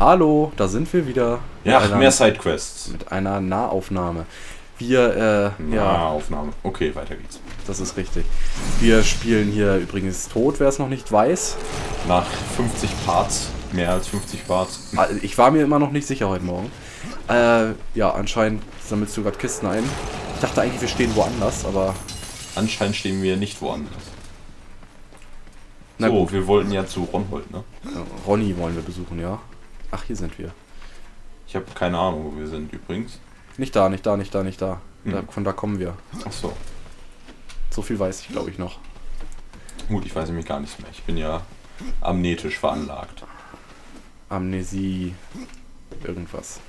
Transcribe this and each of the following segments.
Hallo, da sind wir wieder. Ja, einer- mehr Sidequests. Mit einer Nahaufnahme. Wir, äh, Ja, ja. Okay, weiter geht's. das ist richtig. Wir spielen hier übrigens tot, wer es noch nicht weiß. Nach 50 Parts, mehr als 50 Parts. Also, Ich war mir immer noch nicht sicher heute Morgen. Äh, ja, anscheinend sammelst du gerade Kisten ein. Ich dachte eigentlich, wir stehen woanders, aber Anscheinend stehen wir nicht woanders. na so, gut. wir wollten ja zu Ronhold, ne? Äh, Ronny wollen wir besuchen, ja. Ach, hier sind wir. Ich habe keine Ahnung, wo wir sind übrigens. Nicht da, nicht da, nicht da, nicht da. da Hm. von da kommen wir. Ach so. So viel weiß ich, glaube ich, noch. Gut, ich weiß nämlich gar nichts mehr. Ich bin ja amnetisch veranlagt. Amnesie. Irgendwas.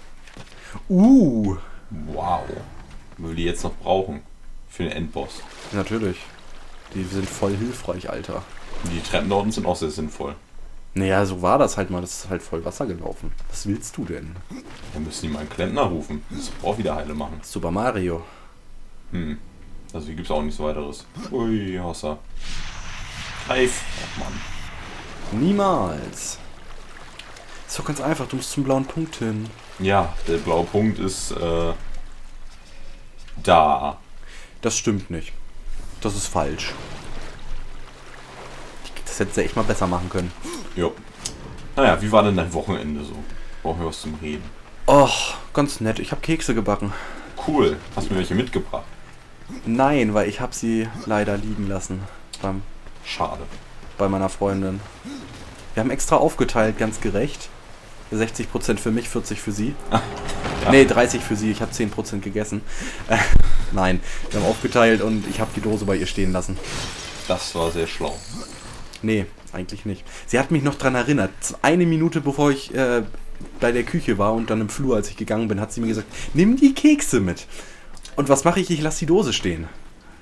Uh! Wow. Wir die jetzt noch brauchen. Für den Endboss. Natürlich. Die sind voll hilfreich, Alter. Die Treppen da unten sind auch sehr sinnvoll. Naja, so war das halt mal. Das ist halt voll Wasser gelaufen. Was willst du denn? Dann müssen mal einen Klempner rufen. Das auch wieder heile machen. Super Mario. Hm. Also hier gibt's auch nichts weiteres. Ui, Hossa. Greif. Ach Mann. Niemals. Ist doch ganz einfach. Du musst zum blauen Punkt hin. Ja, der blaue Punkt ist äh, da. Das stimmt nicht. Das ist falsch. Das hätte sie echt mal besser machen können. Jo. Naja, wie war denn dein Wochenende so? Brauchen wir was zum Reden? Och, ganz nett. Ich habe Kekse gebacken. Cool. Hast du mir welche mitgebracht? Nein, weil ich habe sie leider liegen lassen. Beim, Schade. bei meiner Freundin. Wir haben extra aufgeteilt, ganz gerecht. 60% für mich, 40 für sie. Ja. Nee, 30 für sie. Ich habe 10% gegessen. Nein, wir haben aufgeteilt und ich habe die Dose bei ihr stehen lassen. Das war sehr schlau. Nee, eigentlich nicht. Sie hat mich noch dran erinnert. Eine Minute bevor ich äh, bei der Küche war und dann im Flur, als ich gegangen bin, hat sie mir gesagt, nimm die Kekse mit. Und was mache ich? Ich lasse die Dose stehen.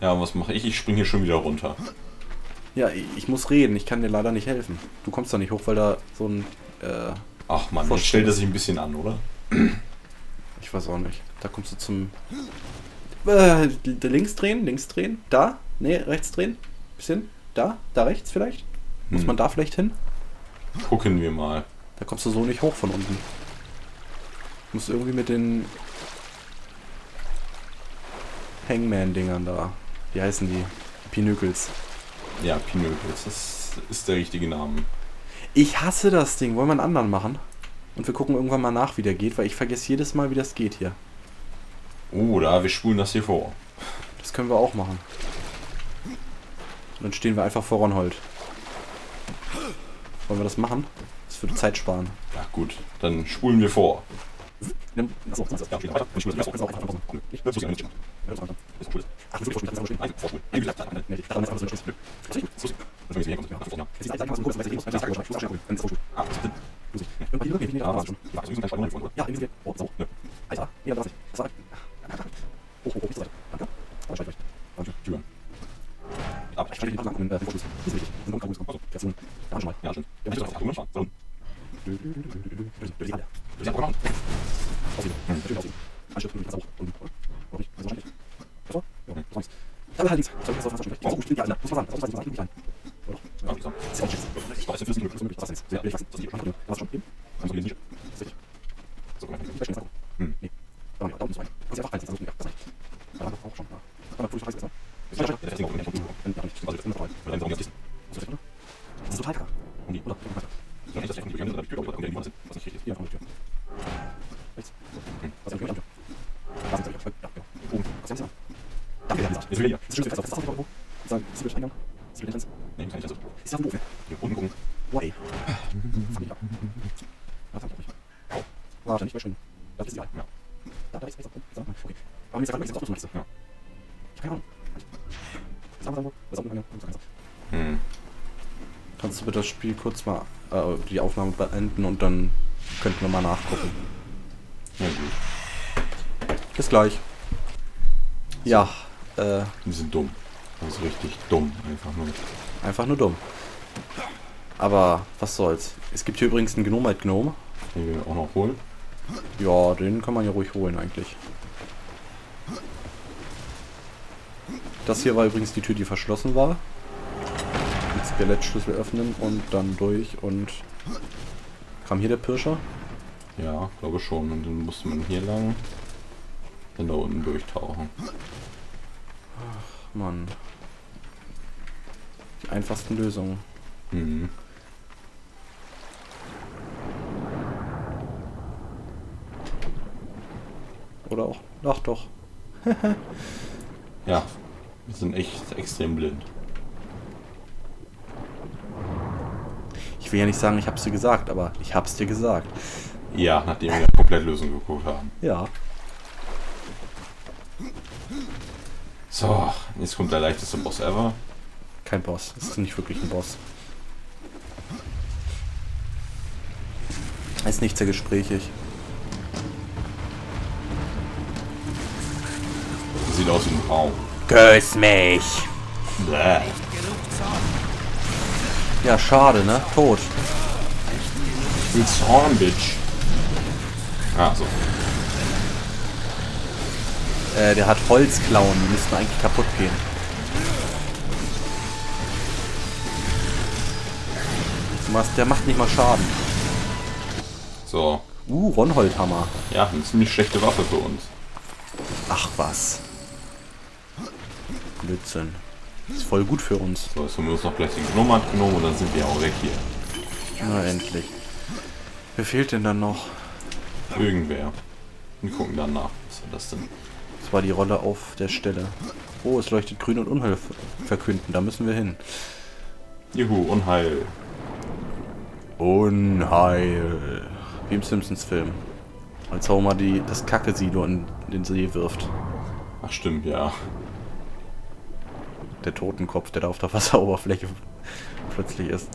Ja, und was mache ich? Ich springe hier schon wieder runter. Ja, ich, muss reden. Ich kann dir leider nicht helfen. Du kommst da nicht hoch, weil da so ein... Äh, Ach man, jetzt Verstehe. stellt er sich ein bisschen an, oder? ich weiß auch nicht. Da kommst du zum... Äh, links drehen, links drehen. Da? Nee, rechts drehen. Bisschen. Da? Da rechts vielleicht? Muss Hm. man da vielleicht hin? Gucken wir mal. Da kommst du so nicht hoch von unten. Du musst irgendwie mit den Hangman-Dingern da. Wie heißen die? Pinökels. Ja, Pinökels, das ist der richtige Name. Ich hasse das Ding. Wollen wir einen anderen machen? Und wir gucken irgendwann mal nach, wie der geht, weil ich vergesse jedes Mal, wie das geht hier. Oder wir spulen das hier vor. Das können wir auch machen. Und dann stehen wir einfach vor Ronhold. Wollen wir das machen? Das würde Zeit sparen. Ja gut, dann spulen wir vor. Ja, Ja, das war nichts. Da halt nichts. Das ist wahrscheinlich. Oh, gut, ja, man sagen. Das muss man sagen. Klein. Oder? Ja, wie gesagt. Das ist auch nichts. Das ist ein Fürsten. Das ist möglich. Das ist nichts. Sehr billig. Das ist nicht. Das ist schon. Eben. Also, die Nische. Das ist richtig. So, komm mal. Die Wäsche ist auch. Hm. Nee. Da haben wir. Da unten ist weit. Das ist einfach eins. Das ist nicht. Das reicht. Da haben wir auch schon. Ja. Da haben wir Frühstück besser. Ja, der Festing auch, wenn ich noch Wenn ja nicht. Das ist dabei. Oder ein Song jetzt. Das ist richtig, oder? Das ist total klar. Um die. Oder? Oder? Ja, nicht, dass ich von die Tür, oder die Tür, oder die Wand sind, was nicht richtig ist. Hier, von der Tür. Rechts. Was ist die Tür? Da sind sie. Ja, genau. Oben. Was haben sie da? Danke, Herr Lisa. Jetzt will ich ja. Das ist schön, das ist auch nicht irgendwo. Ich sage, Secret Eingang. Secret Entrance. Nee, ich also. Ist das ein doof, ey? Hier unten gucken. Boah, ey. Fang ich ab. Ja, fang ich ab. nicht. Warte, nicht mehr schön. Da ist Wahl. Ja. Da, da ist rechts. So, okay. Aber mir ist ja gerade auch so Ja. Ich hab keine Ahnung. Das haben wir irgendwo. Das haben wir irgendwo. Hm. Kannst du bitte das Spiel kurz mal, äh, die Aufnahme beenden und dann könnten wir mal nachgucken. Ja, gut. Bis gleich. Ja, äh, Die sind dumm. Also richtig dumm. Einfach nur. einfach nur dumm. Aber was soll's. Es gibt hier übrigens einen Gnomite Gnome. Den wir auch noch holen. Ja, den kann man ja ruhig holen eigentlich. Das hier war übrigens die Tür, die verschlossen war. Mit Skelettschlüssel öffnen und dann durch und... Kam hier der Pirscher? Ja, glaube schon. Und dann musste man hier lang, dann da unten durchtauchen. Mann. Die einfachsten Lösungen. Mhm. Oder auch. Ach doch. Ja, wir sind echt extrem blind. Ich will ja nicht sagen, ich hab's dir gesagt, aber ich hab's dir gesagt. Ja, nachdem wir komplett Lösung geguckt haben. Ja. So, jetzt kommt der leichteste Boss ever. Kein Boss. Das ist nicht wirklich ein Boss. Ist nicht sehr gesprächig. Sieht aus wie ein Raum. Küss mich! Bäh. Ja, schade, ne? Tot. Ich will Zorn, Bitch. Ah, so. Äh, der hat Holzklauen, die müssten eigentlich kaputt gehen. Der macht nicht mal Schaden. So. Uh, Ronholdhammer. Ja, eine ziemlich schlechte Waffe für uns. Ach was. Blödsinn. Ist voll gut für uns. So, jetzt haben wir uns noch gleich den Gnomat genommen und dann sind wir auch weg hier. Na, endlich. Wer fehlt denn dann noch? Irgendwer. Wir gucken dann nach. Was war das denn? Das war die Rolle auf der Stelle. Oh, es leuchtet grün und Unheil verkünden. Da müssen wir hin. Juhu, Unheil. Unheil. Wie im Simpsons-Film. Als Homer die, das Kacke-Silo in den See wirft. Ach stimmt, ja. Der Totenkopf, der da auf der Wasseroberfläche plötzlich ist.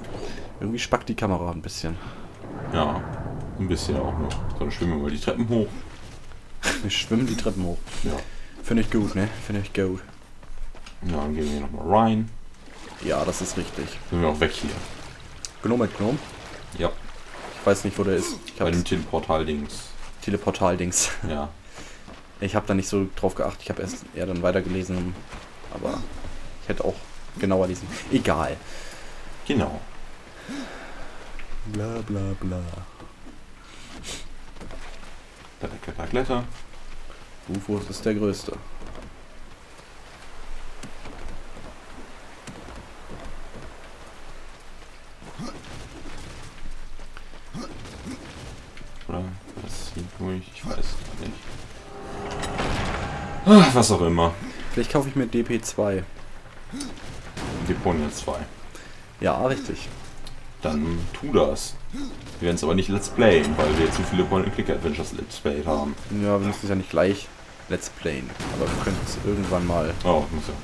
Irgendwie spackt die Kamera ein bisschen. Ja. Ein bisschen auch noch. Dann schwimmen wir mal die Treppen hoch. Wir schwimmen die Treppen hoch. Ja. Finde ich gut, ne? Finde ich gut. Ja, dann gehen wir nochmal rein. Ja, das ist richtig. Sind wir auch weg hier. Gnome mit Gnome. Ja. Ich weiß nicht, wo der ist. Ich Bei habe dem Teleportal-Dings. Teleportal-Dings. Ja. Ich habe da nicht so drauf geachtet. Ich habe erst eher dann weitergelesen. Aber ich hätte auch genauer lesen. Egal. Genau. Bla bla bla. Der Kletter, Kletter. Rufus ist der Größte. Oder was hier durch? Ich weiß nicht. Ah, was auch immer. Vielleicht kaufe ich mir DP2. Deponia 2. Ja, richtig. Dann tu das. Wir werden es aber nicht Let's Playen, weil wir zu viele Point-and-Click-Adventures Let's Play haben. Ja, wir müssen es ja nicht gleich Let's Playen. Aber wir können es irgendwann mal. Oh, muss ja.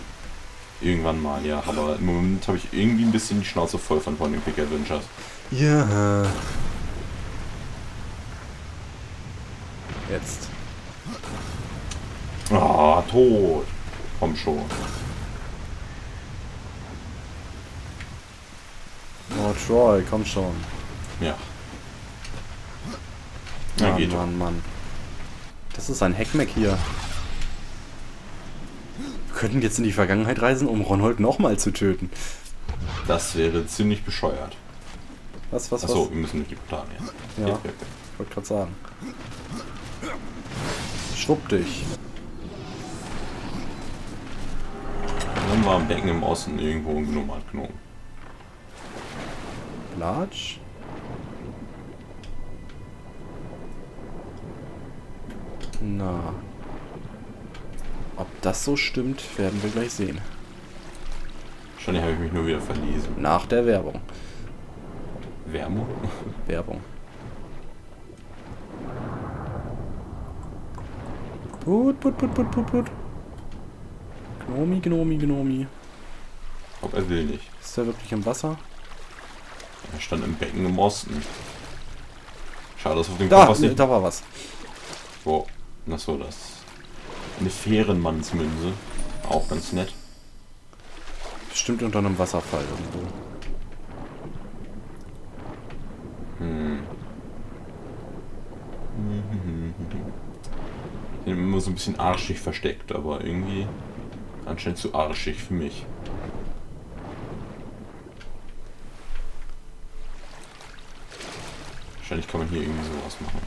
Irgendwann mal, ja. Aber im Moment habe ich irgendwie ein bisschen die Schnauze voll von Point-and-Click-Adventures. Ja. Jetzt. Ah, tot. Komm schon. Oh, Troy, komm schon. Ja. Na, Mann, geht. Mann, Mann. Das ist ein Heckmeck hier. Wir könnten jetzt in die Vergangenheit reisen, um Ronhold nochmal zu töten. Das wäre ziemlich bescheuert. Was, was, was? Achso, wir müssen durch die Portale. Ja. Ja. Ich wollte gerade sagen. Schwupp dich. Dann war am Becken im Osten irgendwo ein Gnome hat. Latsch. Na. Ob das so stimmt, werden wir gleich sehen. Wahrscheinlich habe ich mich nur wieder verlesen. Nach der Werbung. Wärme? Werbung. Put, put, put, put, put, put. Gnomi, Gnomi, Gnomi. Ob er will nicht. Ist der wirklich im Wasser? Er stand im Becken im Osten. Schade, dass auf dem Da, Kompass nicht... da war was. Wo? Achso, das... Eine Fährenmannsmünze. Auch ganz nett. Bestimmt unter einem Wasserfall irgendwo. Hm. Sind immer so ein bisschen arschig versteckt, aber irgendwie anscheinend zu arschig für mich. Wahrscheinlich kann man hier irgendwie sowas machen.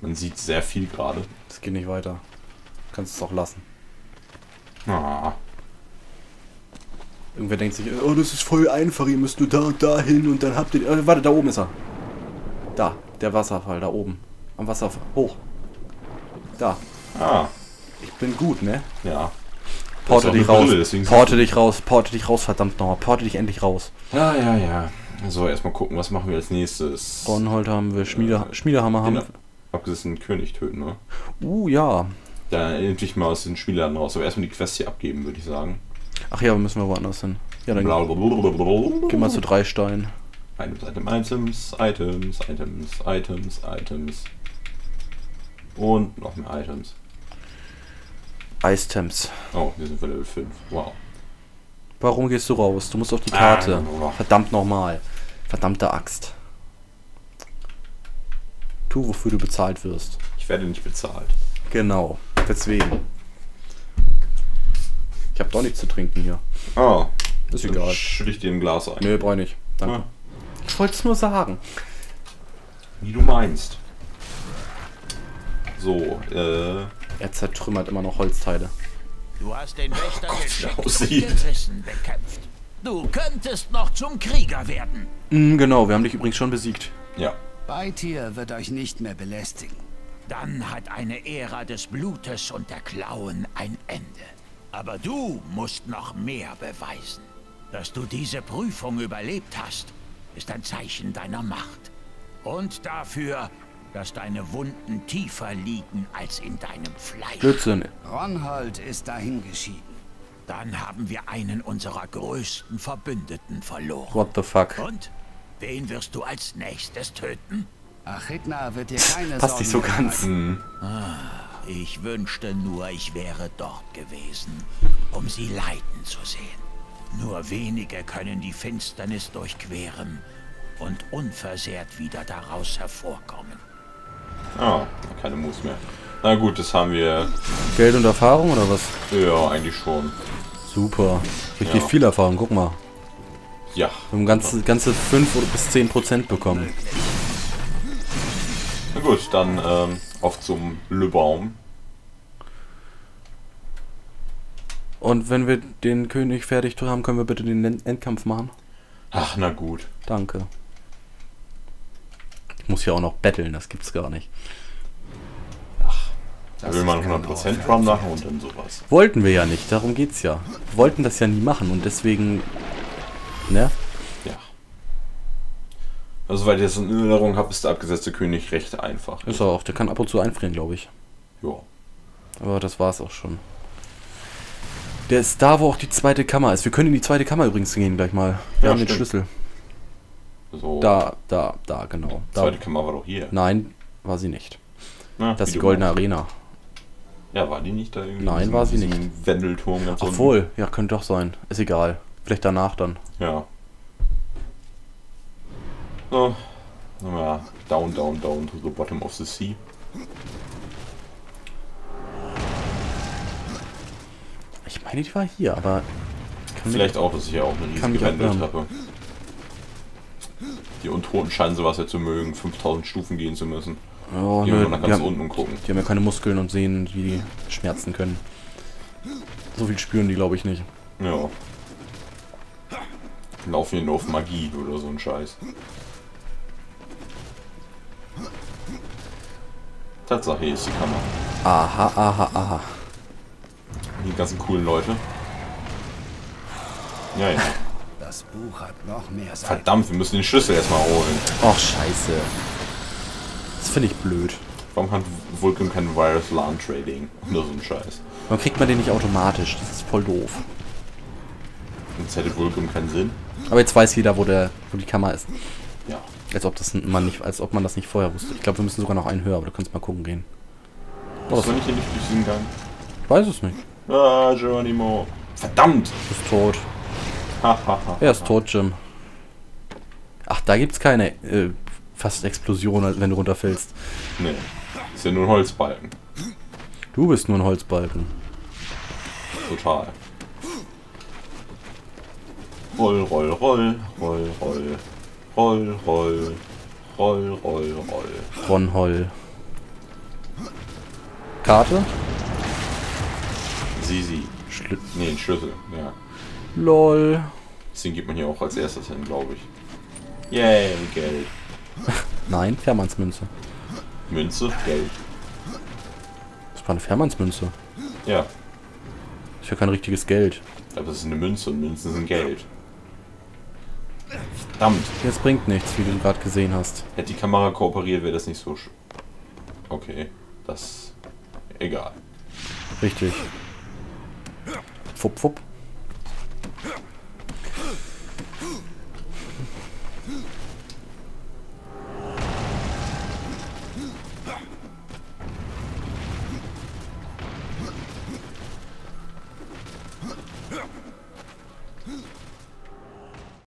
Man sieht sehr viel gerade. Es geht nicht weiter. Du kannst es auch lassen. Ah. Irgendwer denkt sich, oh, das ist voll einfach, ihr müsst nur da und da hin und dann habt ihr... Oh, warte, da oben ist er. Da, der Wasserfall, da oben. Am Wasserfall, hoch. Da. Ah. Ich bin gut, ne? Ja. Porte dich raus. Brille, porte dich raus, porte dich raus, verdammt nochmal. Porte dich endlich raus. Ja, ja, ja. So, erstmal gucken, was machen wir als nächstes? Ronhold haben wir, Schmiede, Schmiedehammer haben wir. abgesessenen König töten, ne? Uh, ja. Da endlich mal aus den Spielern raus. Aber erstmal die Quest hier abgeben, würde ich sagen. Ach ja, müssen wir woanders hin. Ja, dann Blablabla. geh mal zu drei Steinen. Items, Items, Items, Items, Items, Items, Items. Und noch mehr Items. Eistems. Oh, wir sind bei Level 5. Wow. Warum gehst du raus? Du musst auf die Karte. Ah, Verdammt nochmal. Verdammte Axt. Tu, wofür du bezahlt wirst. Ich werde nicht bezahlt. Genau. Deswegen. Ich habe doch nichts zu trinken hier. Ah, Ist egal. schütte ich dir ein Glas ein. Nö, brauch ich nicht. Danke. Ah, Ich wollte es nur sagen. wie du meinst. So, äh, Er zertrümmert immer noch Holzteile. Du hast den Wächter geschickt und gerissen bekämpft. Du könntest noch zum Krieger werden. Mm, genau, wir haben dich übrigens schon besiegt. ja. Beitier wird euch nicht mehr belästigen. Dann hat eine Ära des Blutes und der Klauen ein Ende. Aber du musst noch mehr beweisen. Dass du diese Prüfung überlebt hast, ist ein Zeichen deiner Macht. Und dafür, dass deine Wunden tiefer liegen als in deinem Fleisch. Blödsinn. Ronhold ist dahingeschieden. Dann haben wir einen unserer größten Verbündeten verloren. What the fuck? Und? Wen wirst du als nächstes töten? Achitna wird dir keine Passt nicht so ganz. Hm. Ich wünschte nur, ich wäre dort gewesen, um sie leiden zu sehen. Nur wenige können die Finsternis durchqueren und unversehrt wieder daraus hervorkommen. Ah, keine Moves mehr. Na gut, das haben wir Geld und Erfahrung oder was? ja eigentlich schon. Super. Richtig Ja. viel Erfahrung, guck mal. Ja. Wir haben ganze, ganze 5 oder bis 10 Prozent bekommen. Na gut, dann ähm, auf zum Le Baum. Und wenn wir den König fertig haben, können wir bitte den End- Endkampf machen? Ach, na gut. Danke. Ich muss ja auch noch betteln, das gibt's gar nicht. Da will man 100% Run machen und dann sowas. Wollten wir ja nicht, darum geht's ja. Wir wollten das ja nie machen und deswegen. Ne? Ja. Also, weil ich das in Erinnerung habe, ist der abgesetzte König recht einfach. Ist er auch, der kann ab und zu einfrieren, glaube ich. Ja. Aber das war's auch schon. Der ist da, wo auch die zweite Kammer ist. Wir können in die zweite Kammer übrigens gehen gleich mal. Wir Ja, haben den stimmt. Schlüssel. So. Da, da, da, genau. Die Da. zweite Kammer war doch hier. Nein, war sie nicht. Na, Das ist die goldene meinst. Arena. Ja, war die nicht da irgendwie? Nein, diesem- war sie nicht. Wendelturm ganz unten? Obwohl, ja, könnte doch sein. Ist egal. Vielleicht danach dann. Ja. So. Ja, down, down, down to the bottom of the sea. Ich meine, die war hier, aber. Vielleicht auch, das ist ja auch eine riesige Wendeltreppe. Die Untoten scheinen sowas ja zu mögen, 5000 Stufen gehen zu müssen. Oh, Gehen nö, nach die, ganz haben, unten gucken. die haben ja keine Muskeln und Sehnen, die schmerzen können. So viel spüren die, glaube ich, nicht. Ja. Laufen hier nur auf Magie oder so ein Scheiß. Tatsache, hier ist die Kammer. Aha, aha, aha. Die ganzen coolen Leute. Ja, ja. Das Buch hat noch mehr Seiten. Verdammt, wir müssen den Schlüssel erstmal holen. Och, scheiße. Das finde ich blöd. Warum hat Vulcan kein Wireless LAN Trading? Nur so ein Scheiß. Warum kriegt man den nicht automatisch? Das ist voll doof. Jetzt hätte Vulcan keinen Sinn. Aber jetzt weiß jeder, wo, der, wo die Kammer ist. Ja. Als ob, das man nicht, als ob man das nicht vorher wusste. Ich glaube, wir müssen sogar noch einen höher, aber du kannst mal gucken gehen. Was soll ich hier nicht durch diesen Gang? Ich weiß es nicht. Ah, Geronimo. Verdammt! Ist tot. Er ist tot, Jim. Ach, da gibt's keine äh, fast Explosion, wenn du runterfällst. nee. Ist ja nur ein Holzbalken. Du bist nur ein Holzbalken. Total. Roll, roll, roll, roll, roll. Roll, roll. Roll, roll, roll. Ron Holl. Karte. Sie. Schlü Nee, ein Schlüssel. Ja. Lol. Deswegen geht man hier auch als erstes hin, glaube ich. Yay, Geld. Nein, Fährmannsmünze. Münze, Geld. Das war eine Fährmannsmünze. Ja, Das ist ja kein richtiges Geld. aber das ist eine Münze und Münzen sind Geld. Verdammt. Jetzt bringt nichts, wie du gerade gesehen hast. Hätte die Kamera kooperiert, wäre das nicht so. sch- Okay, das. Egal. Richtig. Fupp, fupp.